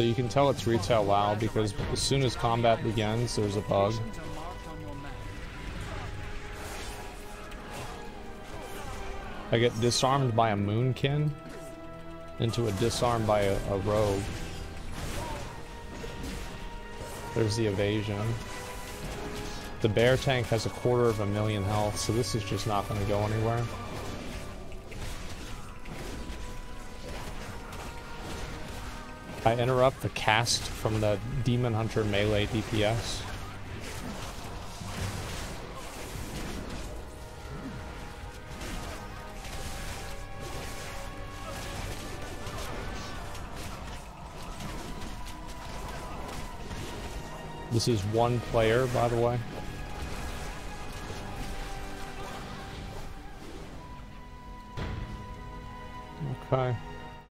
So you can tell it's retail WoW because as soon as combat begins, there's a bug. I get disarmed by a moonkin into a disarm by a, a rogue. There's the evasion. The bear tank has a quarter of a million health, so this is just not going to go anywhere. I interrupt the cast from the Demon Hunter melee DPS. This is one player, by the way. Okay.